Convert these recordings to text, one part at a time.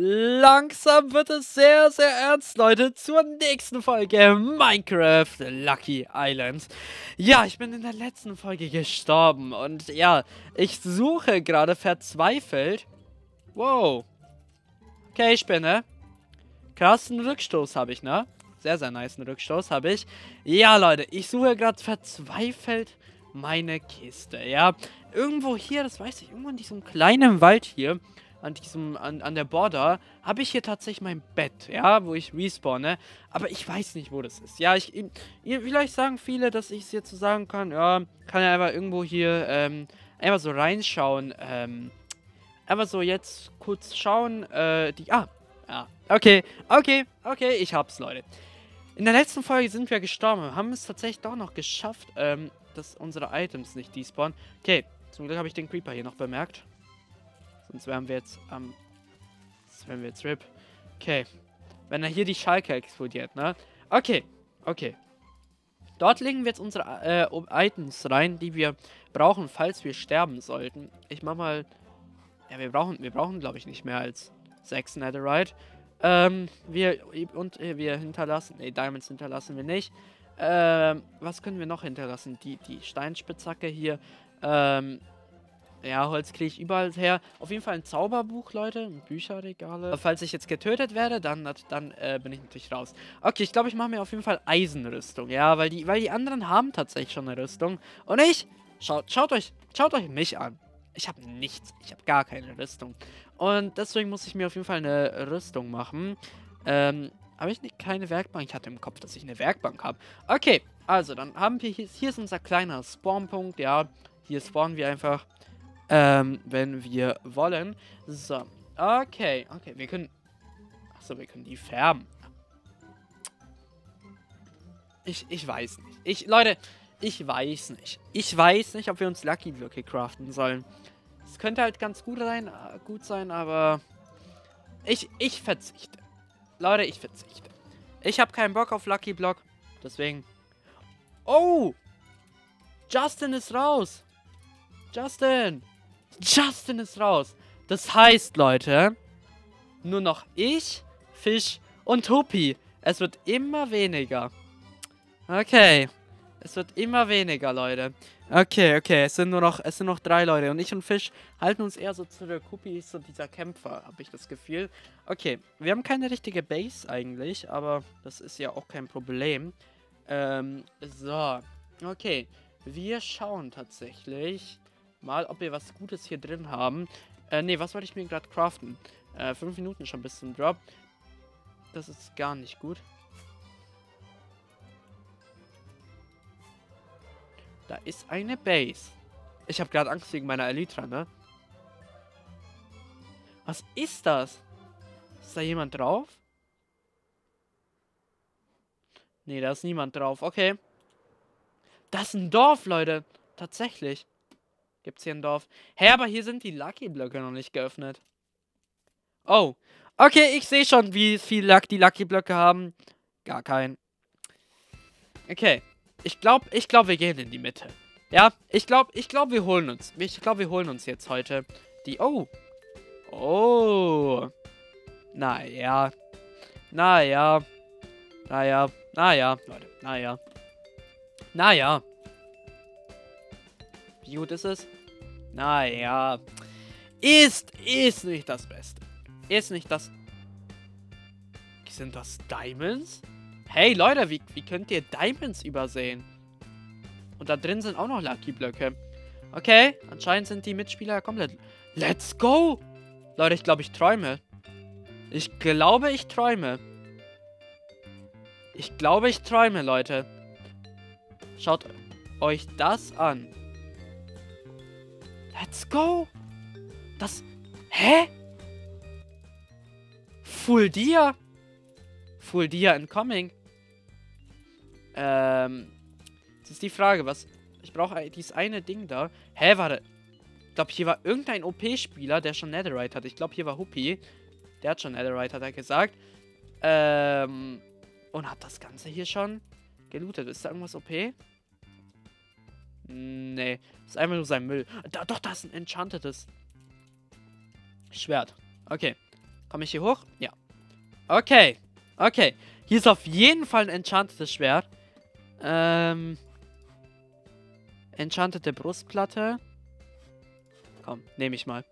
Langsam wird es sehr, sehr ernst, Leute, zur nächsten Folge Minecraft Lucky Islands. Ja, ich bin in der letzten Folge gestorben und ja, ich suche gerade verzweifelt. Wow. Okay, Spinne. Krassen Rückstoß habe ich, ne? Sehr, sehr nice Rückstoß habe ich. Ja, Leute, ich suche gerade verzweifelt meine Kiste, ja. Irgendwo hier, das weiß ich, irgendwo in diesem kleinen Wald hier an diesem, an, an der Border, habe ich hier tatsächlich mein Bett, ja, wo ich respawne. Aber ich weiß nicht, wo das ist. Ja, ich, ich vielleicht sagen viele, dass ich es jetzt so sagen kann, ja, kann ja einfach irgendwo hier, ähm, einfach so reinschauen, ähm, einfach so jetzt kurz schauen, äh, die, ah, ja, okay, okay, okay, ich hab's, Leute. In der letzten Folge sind wir gestorben, haben es tatsächlich doch noch geschafft, ähm, dass unsere Items nicht despawnen. Okay, zum Glück habe ich den Creeper hier noch bemerkt. Sonst wären wir jetzt am... Ähm, sonst wären wir jetzt RIP. Okay. Wenn er hier die Schalke explodiert, ne? Okay. Okay. Dort legen wir jetzt unsere äh, Items rein, die wir brauchen, falls wir sterben sollten. Ich mach mal... Ja, wir brauchen, wir brauchen glaube ich, nicht mehr als 6 Netherite. Ähm, wir, und äh, wir hinterlassen, ne, Diamonds hinterlassen wir nicht. Ähm, was können wir noch hinterlassen? Die, die Steinspitzhacke hier. Ähm, ja, Holz kriege ich überall her. Auf jeden Fall ein Zauberbuch, Leute. Bücherregale. Falls ich jetzt getötet werde, dann, dann äh, bin ich natürlich raus. Okay, ich glaube, ich mache mir auf jeden Fall Eisenrüstung. Ja, weil die, weil die anderen haben tatsächlich schon eine Rüstung. Und ich, schaut, schaut euch, schaut euch mich an. Ich habe nichts. Ich habe gar keine Rüstung. Und deswegen muss ich mir auf jeden Fall eine Rüstung machen. Ähm, habe ich nicht keine Werkbank? Ich hatte im Kopf, dass ich eine Werkbank habe. Okay, also dann haben wir hier, hier ist unser kleiner Spawnpunkt. Ja, hier spawnen wir einfach ähm, wenn wir wollen. So. Okay, okay, wir können... Achso, wir können die färben. Ich, ich weiß nicht. Ich, Leute, ich weiß nicht. Ich weiß nicht, ob wir uns Lucky Blöcke craften sollen. Es könnte halt ganz gut sein, äh, gut sein, aber... Ich, ich verzichte. Leute, ich verzichte. Ich habe keinen Bock auf Lucky Block. Deswegen... Oh! Justin ist raus! Justin! Justin ist raus. Das heißt, Leute, nur noch ich, Fisch und Huppi. Es wird immer weniger. Okay. Es wird immer weniger, Leute. Okay, okay. Es sind nur noch, es sind noch drei Leute. Und ich und Fisch halten uns eher so zurück. Huppi ist so dieser Kämpfer, habe ich das Gefühl. Okay. Wir haben keine richtige Base eigentlich, aber das ist ja auch kein Problem. Ähm, so. Okay. Wir schauen tatsächlich mal, ob wir was Gutes hier drin haben. Äh, nee, was wollte ich mir gerade craften? Äh, fünf Minuten schon bis zum Drop. Das ist gar nicht gut. Da ist eine Base. Ich habe gerade Angst wegen meiner Elytra, ne? Was ist das? Ist da jemand drauf? Nee, da ist niemand drauf. Okay. Das ist ein Dorf, Leute. Tatsächlich. Gibt's hier ein Dorf? Hä, aber hier sind die Lucky-Blöcke noch nicht geöffnet. Oh. Okay, ich sehe schon, wie viel Luck die Lucky-Blöcke haben. Gar keinen. Okay. Ich glaube, ich glaube, wir gehen in die Mitte. Ja, ich glaube, ich glaube, wir holen uns. Ich glaube, wir holen uns jetzt heute die... Oh. Oh. Naja. Naja. Naja. Naja, Leute. Naja. Naja. Wie gut ist es? Naja. Ist, ist nicht das Beste. Ist nicht das... Sind das Diamonds? Hey Leute, wie, wie könnt ihr Diamonds übersehen? Und da drin sind auch noch Lucky Blöcke. Okay, anscheinend sind die Mitspieler komplett... Let's go! Leute, ich glaube, ich träume. Ich glaube, ich träume. Ich glaube, ich träume, Leute. Schaut euch das an. Let's go. Das... Hä? Full Dia? Full Dia incoming. Ähm... Das ist die Frage, was... Ich brauche dieses eine Ding da. Hä, warte. Ich glaube, hier war irgendein OP-Spieler, der schon Netherite hat. Ich glaube, hier war Huppy. Der hat schon Netherite, hat er gesagt. Ähm... Und hat das Ganze hier schon gelootet. Ist da irgendwas OP? Nee, das ist einfach nur sein Müll. Da, doch, da ist ein enchantedes Schwert. Okay. Komme ich hier hoch? Ja. Okay. Okay. Hier ist auf jeden Fall ein enchantetes Schwert. Ähm. Enchantete Brustplatte. Komm, nehme ich mal.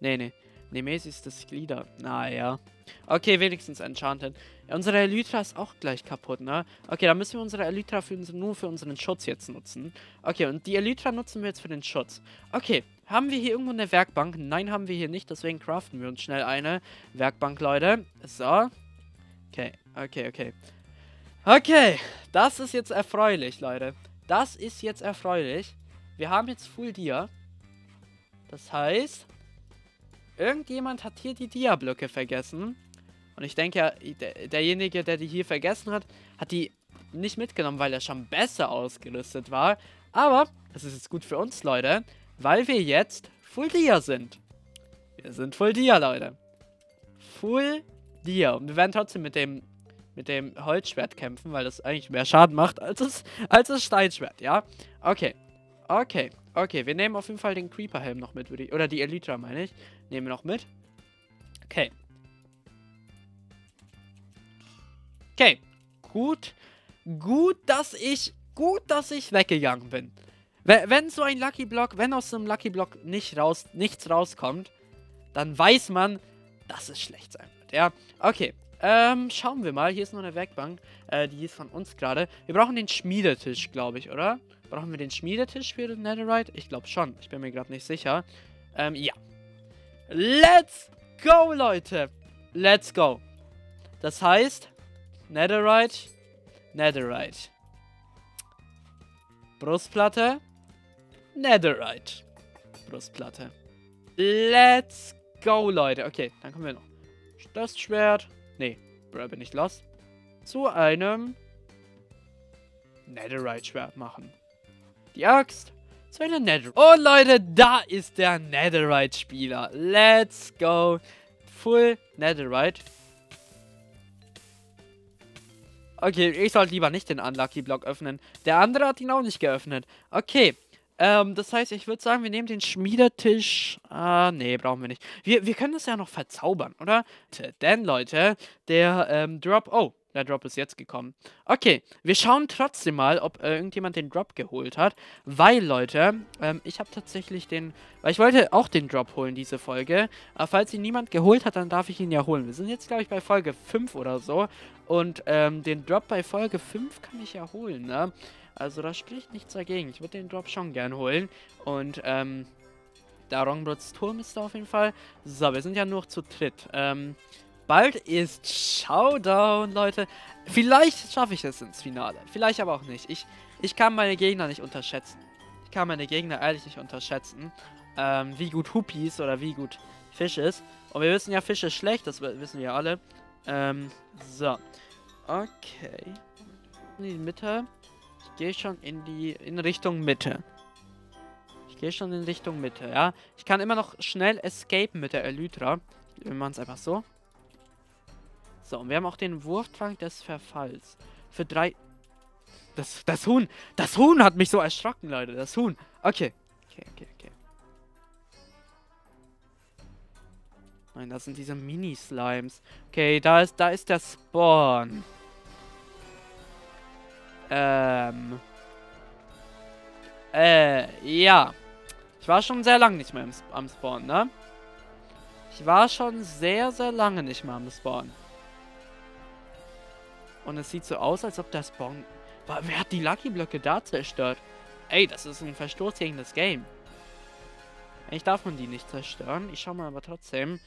Nee, nee. Nemesis des Glieder. Naja. Okay, wenigstens enchanted. Unsere Elytra ist auch gleich kaputt, ne? Okay, dann müssen wir unsere Elytra für uns, nur für unseren Schutz jetzt nutzen. Okay, und die Elytra nutzen wir jetzt für den Schutz. Okay, haben wir hier irgendwo eine Werkbank? Nein, haben wir hier nicht, deswegen craften wir uns schnell eine Werkbank, Leute. So. Okay, okay, okay. Okay, das ist jetzt erfreulich, Leute. Das ist jetzt erfreulich. Wir haben jetzt Full Dia. Das heißt, irgendjemand hat hier die Dia-Blöcke vergessen. Und ich denke, der, derjenige, der die hier vergessen hat, hat die nicht mitgenommen, weil er schon besser ausgerüstet war. Aber es ist jetzt gut für uns, Leute, weil wir jetzt Full Dia sind. Wir sind Full Dia, Leute. Full Dia. Und wir werden trotzdem mit dem, mit dem Holzschwert kämpfen, weil das eigentlich mehr Schaden macht als das, als das Steinschwert, ja? Okay. Okay. Okay, wir nehmen auf jeden Fall den Creeper-Helm noch mit, würde ich. Oder die Elytra, meine ich. Nehmen wir noch mit. Okay. Okay. Gut. Gut, dass ich. Gut, dass ich weggegangen bin. Wenn so ein Lucky Block, wenn aus einem Lucky Block nicht raus, nichts rauskommt, dann weiß man, dass es schlecht sein wird. Ja, okay. Ähm, schauen wir mal. Hier ist noch eine Werkbank. Äh, die ist von uns gerade. Wir brauchen den Schmiedetisch, glaube ich, oder? Brauchen wir den Schmiedetisch für den Netherite? Ich glaube schon. Ich bin mir gerade nicht sicher. Ähm, ja. Let's go, Leute. Let's go. Das heißt, Netherite, Netherite. Brustplatte, Netherite. Brustplatte. Let's go, Leute. Okay, dann kommen wir noch. Das Schwert. Nee, bin ich lost. Zu einem Netherite-Schwert machen. Die Axt zu einer Netherite. Und Leute, da ist der Netherite-Spieler. Let's go. Full Netherite. Okay, ich sollte lieber nicht den Unlucky Block öffnen. Der andere hat ihn auch nicht geöffnet. Okay. Ähm, das heißt, ich würde sagen, wir nehmen den Schmiedetisch. Ah, nee, brauchen wir nicht. Wir, wir können das ja noch verzaubern, oder? Denn, Leute, der ähm, Drop. Oh, der Drop ist jetzt gekommen. Okay, wir schauen trotzdem mal, ob äh, irgendjemand den Drop geholt hat. Weil, Leute, ähm, ich habe tatsächlich den... Weil ich wollte auch den Drop holen, diese Folge. Aber falls ihn niemand geholt hat, dann darf ich ihn ja holen. Wir sind jetzt, glaube ich, bei Folge 5 oder so. Und ähm, den Drop bei Folge 5 kann ich ja holen, ne? Also da spricht nichts dagegen. Ich würde den Drop schon gern holen. Und, ähm... Der Rongbrots Turm ist da auf jeden Fall. So, wir sind ja nur zu dritt. Ähm, Bald ist Showdown, Leute. Vielleicht schaffe ich es ins Finale. Vielleicht aber auch nicht. Ich, ich kann meine Gegner nicht unterschätzen. Ich kann meine Gegner ehrlich nicht unterschätzen. Ähm, wie gut Hupi ist oder wie gut Fisch ist. Und wir wissen ja, Fisch ist schlecht. Das wissen wir alle. Ähm, so. Okay. In die Mitte. Ich gehe schon in die in Richtung Mitte. Ich gehe schon in Richtung Mitte, ja. Ich kann immer noch schnell escapen mit der Elytra. Wir machen es einfach so. So, und wir haben auch den Wurftrank des Verfalls. Für drei... Das, das Huhn. Das Huhn hat mich so erschrocken, Leute. Das Huhn. Okay. Okay, okay, okay. Nein, das sind diese Mini-Slimes. Okay, da ist, da ist der Spawn. Ähm. Äh, ja. Ich war schon sehr lange nicht mehr im, am Spawn, ne? Ich war schon sehr, sehr lange nicht mehr am Spawn. Und es sieht so aus, als ob das Bon... Wer hat die Lucky-Blöcke da zerstört? Ey, das ist ein Verstoß gegen das Game. Ich darf man die nicht zerstören. Ich schau mal aber trotzdem.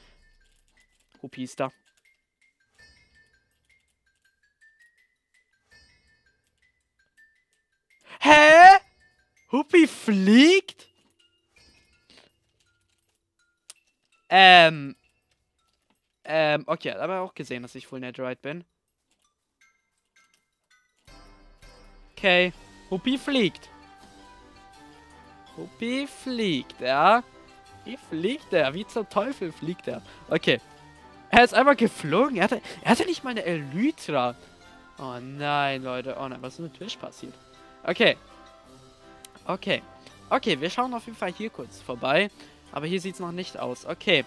Rupi ist da. Hä? Hupi fliegt? Ähm. Ähm, okay, aber auch gesehen, dass ich Full Netherite bin. Okay. Huppi fliegt. Huppi fliegt, ja. Wie fliegt er? Wie zum Teufel fliegt er? Okay. Er ist einfach geflogen. Er hatte, er hatte nicht mal eine Elytra. Oh nein, Leute. Oh nein, was ist mit Twitch passiert? Okay. Okay. Okay, wir schauen auf jeden Fall hier kurz vorbei. Aber hier sieht es noch nicht aus. Okay.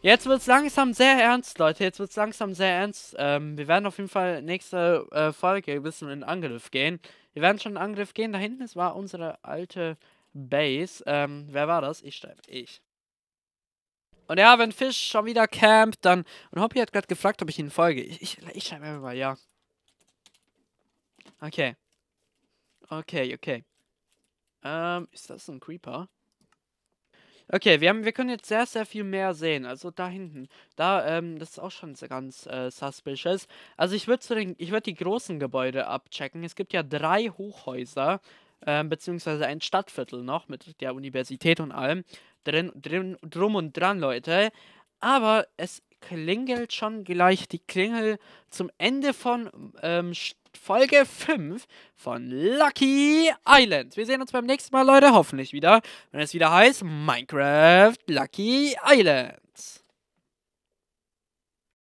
Jetzt wird es langsam sehr ernst, Leute. Jetzt wird es langsam sehr ernst. Ähm, wir werden auf jeden Fall nächste äh, Folge ein bisschen in Angriff gehen. Wir werden schon in Angriff gehen. Da hinten ist war unsere alte Base. Ähm, wer war das? Ich schreibe. Ich. Und ja, wenn Fisch schon wieder campt, dann. Und Hoppy hat gerade gefragt, ob ich ihn folge. Ich, ich, ich schreibe einfach mal ja. Okay. Okay, okay. Ähm, ist das ein Creeper? Okay, wir, haben, wir können jetzt sehr, sehr viel mehr sehen. Also da hinten. Da, ähm, das ist auch schon ganz äh, suspicious. Also ich würde würd die großen Gebäude abchecken. Es gibt ja drei Hochhäuser, ähm, beziehungsweise ein Stadtviertel noch mit der Universität und allem. Drin, drin, drum und dran, Leute. Aber es klingelt schon gleich die Klingel zum Ende von ähm, Folge 5 von Lucky Island. Wir sehen uns beim nächsten Mal, Leute, hoffentlich wieder, wenn es wieder heißt Minecraft Lucky Island.